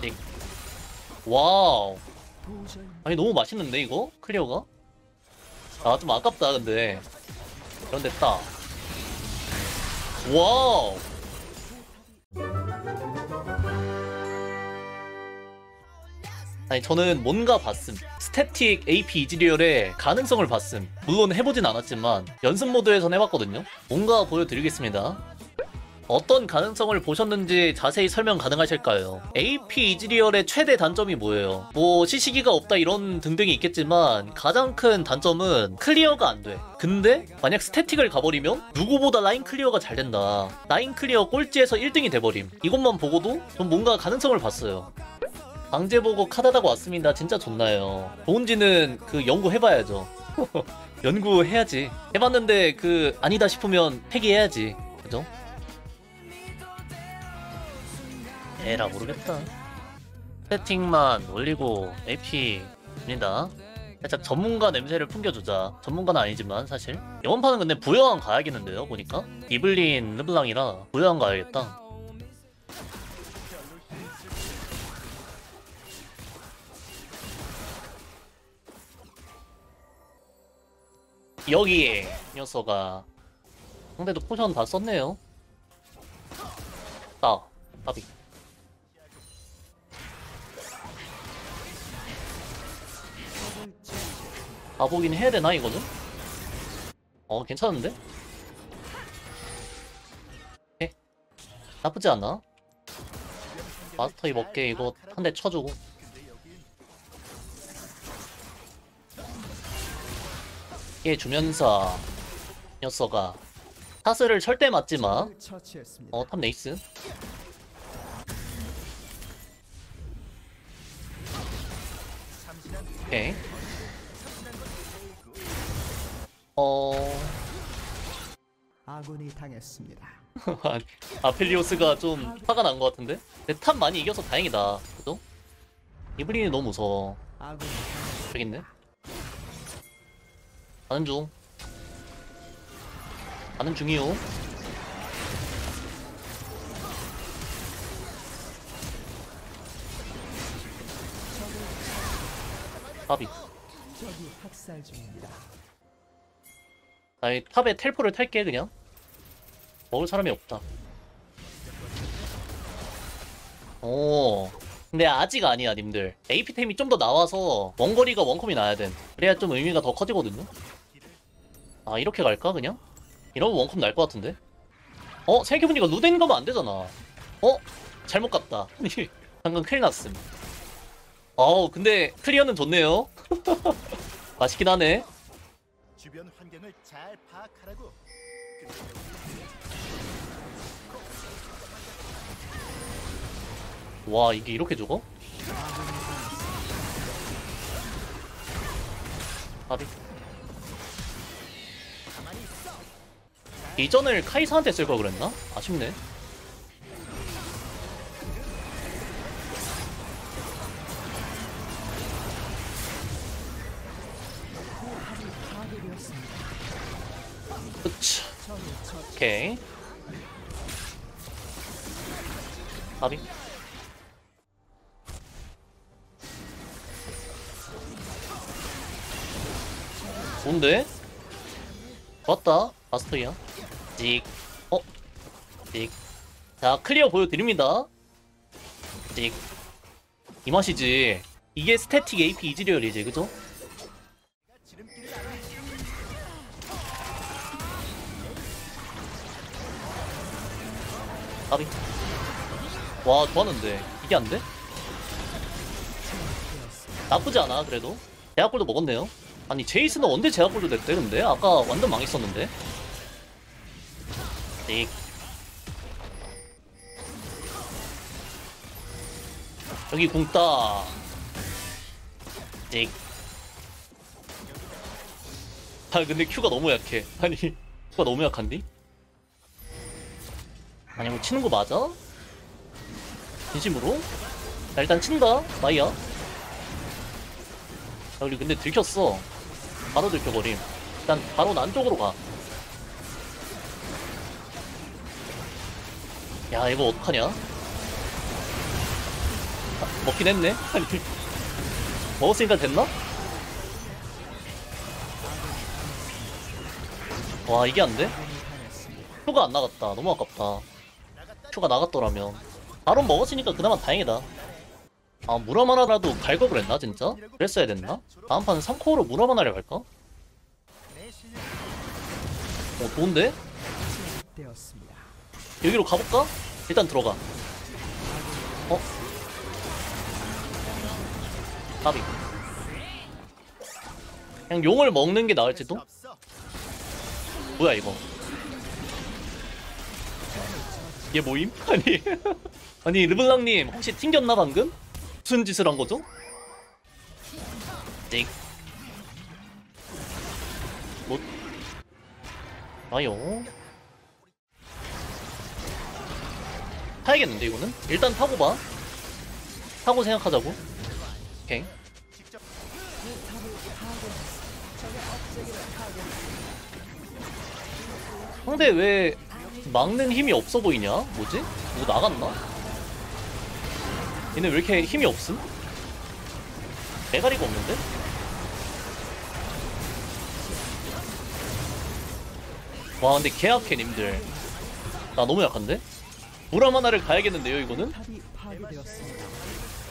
네. 와우. 아니 너무 맛있는데 이거 클리어가? 아 좀 아깝다 근데. 이런 됐다. 와우. 아니 저는 뭔가 봤음 스태틱 AP 이지리얼의 가능성을 봤음 물론 해보진 않았지만 연습 모드에선 해봤거든요 뭔가 보여드리겠습니다 어떤 가능성을 보셨는지 자세히 설명 가능하실까요? AP 이지리얼의 최대 단점이 뭐예요? 뭐 CC기가 없다 이런 등등이 있겠지만 가장 큰 단점은 클리어가 안 돼. 근데 만약 스태틱을 가버리면 누구보다 라인 클리어가 잘 된다. 라인 클리어 꼴찌에서 1등이 돼버림. 이것만 보고도 전 뭔가 가능성을 봤어요. 방제 보고 카다다가 왔습니다. 진짜 좋나요? 좋은지는 그 연구해봐야죠. 연구해야지. 해봤는데 그 아니다 싶으면 폐기해야지. 그죠? 에라 모르겠다. 세팅만 올리고 AP입니다. 살짝 전문가 냄새를 풍겨주자. 전문가는 아니지만 사실. 이번 판은 근데 부여왕 가야겠는데요 보니까? 이블린 르블랑이라 부여왕 가야겠다. 여기에 녀석아 상대도 포션 다 썼네요 따 따비 가보긴 해야 되나 이거는? 어 괜찮은데? 에? 나쁘지 않아 마스터 이 먹게 이거 한 대 쳐주고 얘 주면서 녀석아 타스를 절대 맞지 마. 처치했습니다. 어, top nice. 오케이. 아군이 당했습니다. 아펠리오스가 좀 화가 난 것 같은데? 근데 top 많이 이겨서 다행이다. 그죠? 이블린이 너무 무서워. 있네. 가는 중. 가는 중이요. 중입니다. 나이 탑에 텔포를 탈게 그냥. 먹을 사람이 없다. 오. 근데 아직 아니야 님들. AP템이 좀 더 나와서 원거리가 원컴이 나야 돼. 그래야 좀 의미가 더 커지거든요. 아 이렇게 갈까 그냥? 이러면 원컴 날 것 같은데? 어? 생각해보니까 루덴 가면 안 되잖아. 어? 잘못 갔다. 방금 큰일 났음. 어우 근데 클리어는 좋네요. 맛있긴 하네. 주변 환경을 잘 파악하라고. 와 이게 이렇게 죽어? 아비 이전을 카이사한테 쓸 걸 그랬나? 아쉽네 오케이. 아비. 좋은데? 좋았다. 마스터이야. 찍 어? 찍자 clear 보여드립니다. 찍이 맛이지. 이게 스태틱 AP 이지리얼이지 그죠? 아비. 와 좋았는데. 이게 안 돼? 나쁘지 않아 그래도. 제약골도 먹었네요. 아니 제이스는 언제 제약골도 됐대 근데? 아까 완전 망했었는데. 띡 여기 궁따. 띡 아 근데 큐가 너무 약해. 아니 큐가 너무 약한디? 아니 뭐 치는 거 맞아? 진심으로? 자 일단 친다. 마이야. 야 우리 근데 들켰어. 바로 들켜버림. 일단 바로 난 쪽으로 가 야 이거 어떡하냐? 먹긴 했네? 먹었으니까 됐나? 와 이게 안돼? 큐가 안 나갔다. 너무 아깝다 큐가 나갔더라면 바로 먹었으니까 그나마 다행이다 아 무라마나라도 갈겁을 했나 진짜? 그랬어야 됐나? 다음 판은 3코어로 무라마나를 갈까? 내 실력 어 좋은데? 여기로 가볼까? 일단 들어가 어? 까비 그냥 용을 먹는 게 나을지도? 뭐야 이거 얘 모임? 아니 아니 르블랑님 혹시 튕겼나 방금? 무슨 짓을 한 거죠? 띵 뭐? 아요 타야겠는데 이거는? 일단 타고 봐 타고 생각하자고 직접 상대 왜 막는 힘이 없어 보이냐? 뭐지? 누구 나갔나? 얘네 왜 이렇게 힘이 없음? 대가리가 없는데? 와 근데 개약해 님들 나 너무 약한데? 무람 하나를 가야겠는데요 이거는?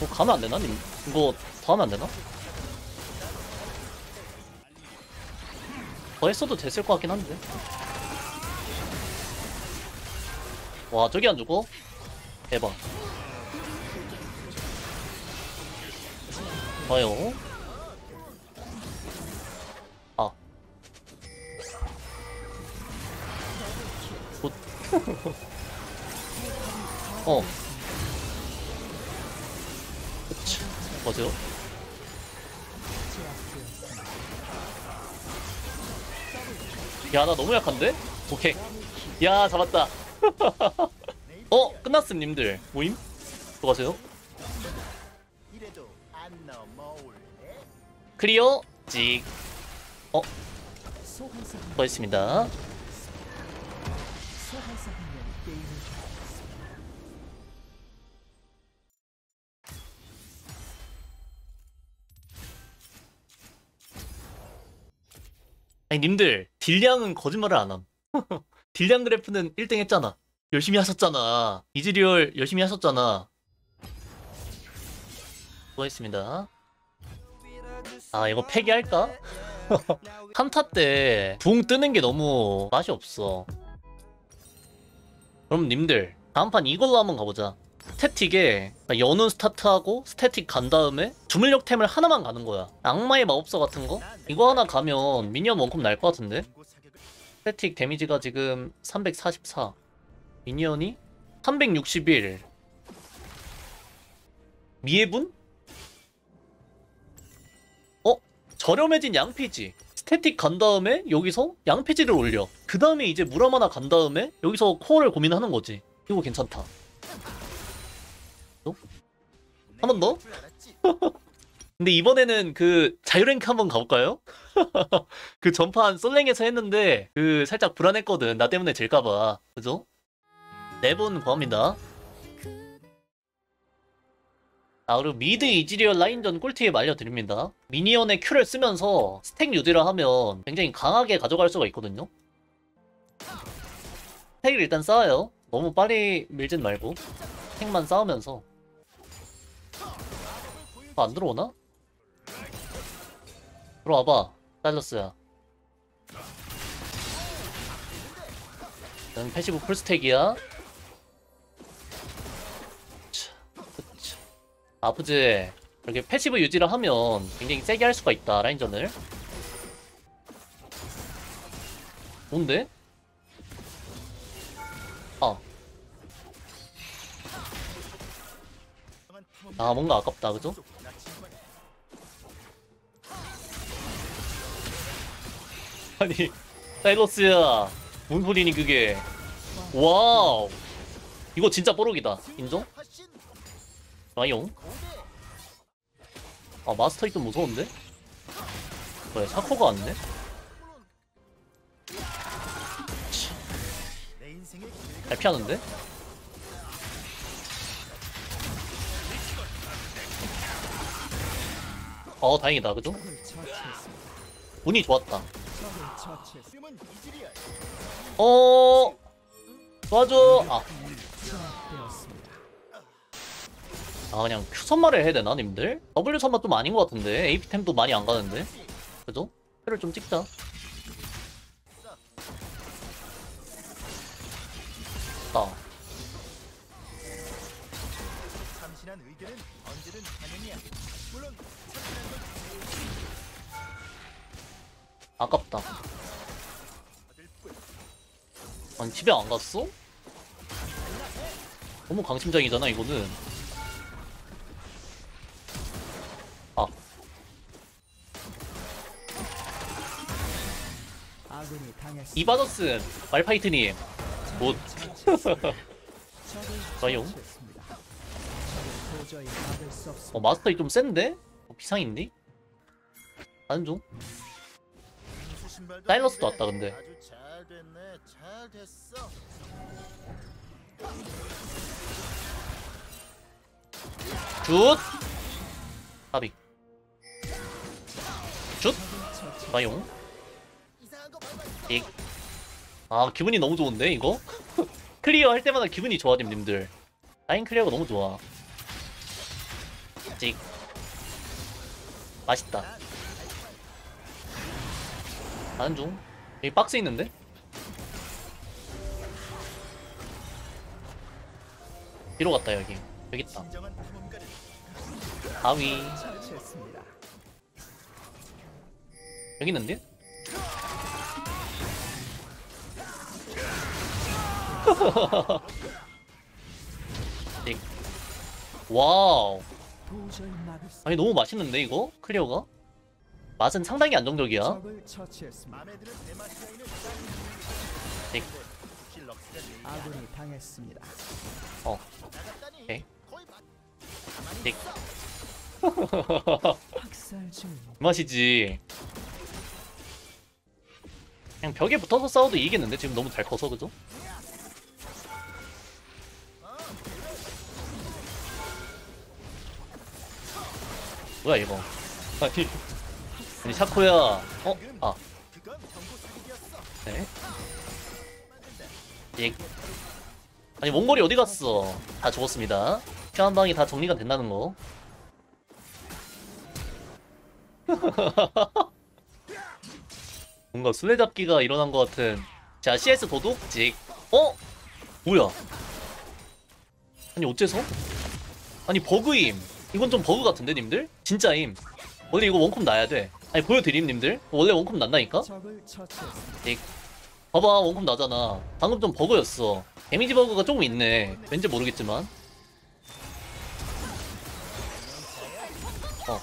뭐 가면 안 되나? 님? 이거 더 하면 안 되나? 더 했어도 됐을 것 같긴 한데. 와, 저기 안 죽어? 대박. 봐요. 아. Good. 어. 그치. 뭐세요? 야, 나 너무 약한데? 오케이. 야, 잡았다. 어, 끝났음, 님들. 뭐임? 들어가세요. 넘어올래? clear, 찍. 어, 종료했습니다. 아니, 님들, 딜량은 거짓말을 안 함. 딜량 그래프는 1등 했잖아. 열심히 하셨잖아. 이즈리얼 열심히 하셨잖아. 수고했습니다. 아, 이거 폐기할까? 한타 때 붕 뜨는 게 너무 맛이 없어. 그럼 님들, 다음 판 이걸로 한번 가보자. 스태틱에 여눈 스타트하고 스태틱 간 다음에 주문력 템을 하나만 가는 거야. 악마의 마법사 같은 거? 이거 하나 가면 minion 원콤 날 것 같은데? 스태틱 데미지가 지금 344 minion이 361 미해분? 어? 저렴해진 양피지 스태틱 간 다음에 여기서 양피지를 올려 그 다음에 이제 무라마나 간 다음에 여기서 코어를 고민하는 거지 이거 괜찮다 한번 더? 근데 이번에는 그 자유랭크 한번 가볼까요? 그 전판 솔랭에서 했는데 그 살짝 불안했거든. 나 때문에 질까봐. 그죠? 네분 구합니다. 아 그리고 mid 이지리얼 라인전 꿀팁 알려드립니다. minion의 Q를 쓰면서 stack 유지를 하면 굉장히 강하게 가져갈 수가 있거든요. stack을 일단 쌓아요. 너무 빨리 밀진 말고 stack만 쌓으면서 아, 안 들어오나? 들어와봐 사일러스야 난 passive full stack이야 아프지 이렇게 passive 유지를 하면 굉장히 세게 할 수가 있다 라인전을 뭔데? 아, 아 뭔가 아깝다 그죠? 아니 사일러스야 뭔 소리니 그게 와우 이거 진짜 뽀록이다 인정? 고대 아 마스터 이좀 무서운데? 왜 사코가 왔네? 잘 피하는데? 어 다행이다 그죠? 운이 좋았다. 어 도와줘 아. 아 그냥 Q 선마를 해야 되나 님들? W 선마 좀 아닌 것 같은데 AP템도 많이 안 가는데 그죠? Q를 좀 찍자 아건 아깝다. 아니 집에 안 갔어? 너무 강심장이잖아 이거는 이 당했습니다. 이바더슨 말파이트님 막을 수 없습니다. 어, 마스터이 좀 센데? 어, 비상인데? 신발도 사일러스도 아닌데 왔다, 근데. 슛! 까비 슛! 거 익. 아 기분이 너무 좋은데 이거? 클리어 할 때마다 기분이 좋아짐 님들 라인 clear가 너무 좋아 찍 맛있다 가는 중 여기 박스 있는데? 뒤로 갔다 여기 여기 있다 가위. 여기 있는데? Wow 막을 수 아니 너무 맛있는데 이거? clear가? 맛은 상당히 안정적이야 당했습니다. 어. 오케이. 학살 중. 그 맛이지 그냥 벽에 붙어서 싸워도 이기겠는데 지금 너무 잘 커서 그죠? 뭐야 이거 아니 샤코야 어? 아. 네. 예. 아니 몽골이 어디 갔어? 다 죽었습니다. 큐한 방이 다 정리가 된다는 거. 뭔가 술래잡기가 일어난 것 같은. 자 CS 도둑 찍. 어? 뭐야? 아니 어째서? 아니 버그임. 이건 좀 버그 같은데 님들? 진짜임. 원래 이거 원콤 나야 돼. 아니 보여드림 님들? 원래 원콤 난다니까? 익. 봐봐 원콤 나잖아 방금 좀 버그였어 데미지 버그가 조금 있네 왠지 모르겠지만 어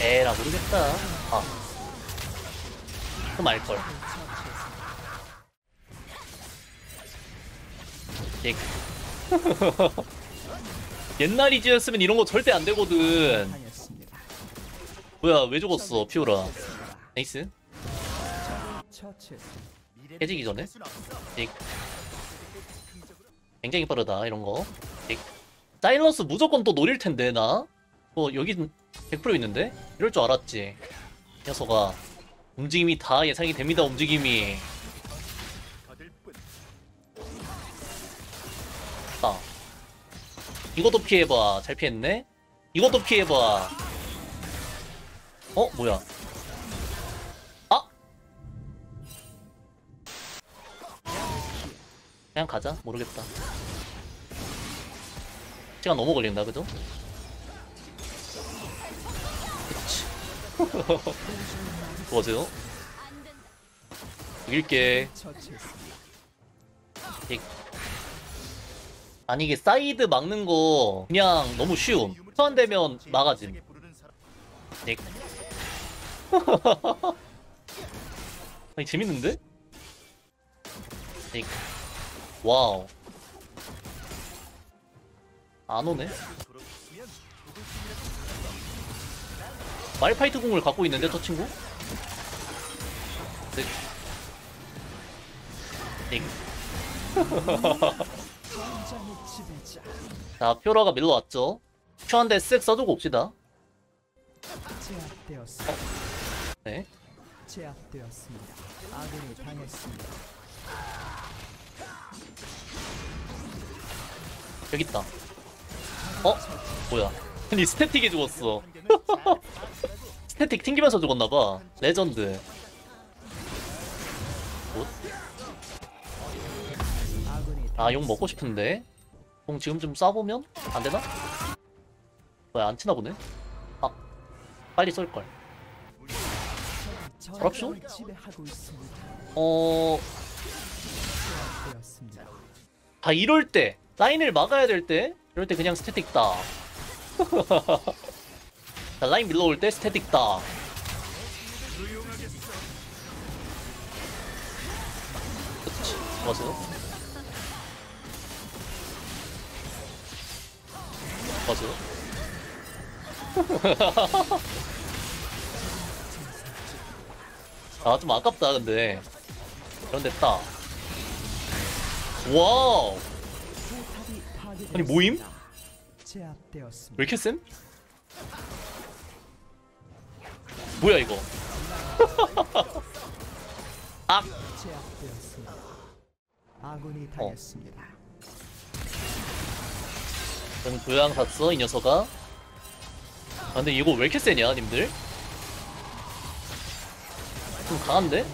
에라 모르겠다 아 그럼 알걸 익. 옛날 이지였으면 이런 거 절대 안 되거든. 뭐야 왜 죽었어 피오라. 나이스. 미래를 깨지기 전에? 즉흥적으로 굉장히 빠르다 이런 거. 익. 사일러스 무조건 또 노릴 텐데 나. 어 여기 100% 있는데 이럴 줄 알았지. 녀석아 움직임이 다 예상이 됩니다 움직임이. 아. 이것도 피해봐 잘 피했네. 이것도 피해봐. 어 뭐야? 아. 그냥 가자 모르겠다. 시간 너무 걸린다 그죠? 도와줘요. 이길게. 처치했습니다. 아니 이게 사이드 막는 거 그냥 너무 쉬움. 소환되면 막아짐. 사람. 닉. 아니 재밌는데? 닉. wow. 안 오네. 말파이트 궁을 갖고 있는데 저 친구? 닉. 닉. 자, 피오라가 밀러 왔죠. Q 한 대 쓱 써주고 옵시다. 제압되었습니다. 네. 제압되었습니다. 아군이 당했습니다. 여기 있다. 어? 뭐야? 아니 스태틱이 죽었어. 스태틱 튕기면서 죽었나봐. 레전드. 뭐? 아, 용 먹고 싶은데. 궁 지금 좀 쏴보면 안 되나? 뭐야, 안 치나 보네. 아, 빨리 쏠 걸. 있습니다. 어. 다 이럴 때 라인을 막아야 될 때 이럴 때 그냥 스태틱 따. 자, 라인 밀러 올 때 스태틱 따. 그치, 맞아요. 맞아요. 아, 좀 아깝다, 근데. 데 따. 와우! 아니, 모임? 왜. 이렇게 쌤? 뭐야 이거? 아. 아군이 어. 당했습니다. 그 럼 조양 샀어 이 녀석아. 아 근데 이거 왜 이렇게 세냐 님들? 좀 강한데?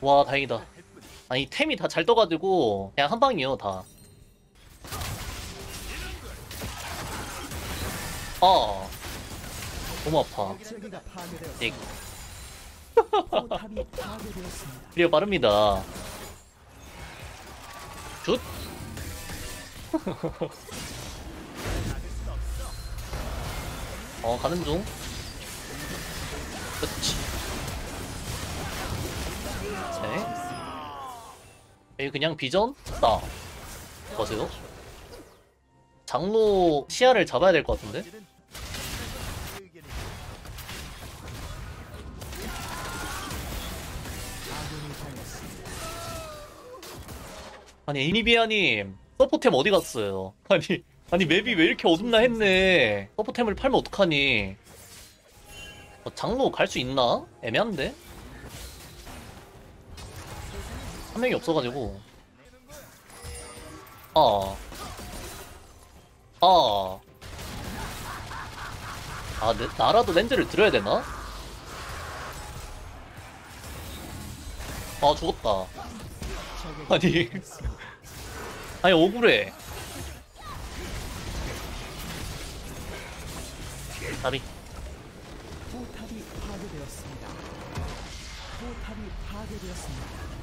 와 다행이다. 아니 템이 다 잘 떠가지고 그냥 한 방이요 다. 아 너무 아파. 포탑이 파괴되었습니다. 클리어 빠릅니다. 굿. 어, 가는 중. 그렇지. 네. 여기 그냥 비전? 따. 보세요. 장로 시야를 잡아야 될 것 같은데? 아니 이니비아님 서포템 어디 갔어요? 아니 아니 맵이 왜 이렇게 어둡나 했네 서포템을 팔면 어떡하니 어, 장로 갈 수 있나? 애매한데? 한 명이 없어가지고 아 아. 아, 내, 나라도 렌즈를 들어야 되나? 아, 죽었다. 아니. 아니, 억울해. 나비. 포탑이 파괴되었습니다. 포탑이 파괴되었습니다.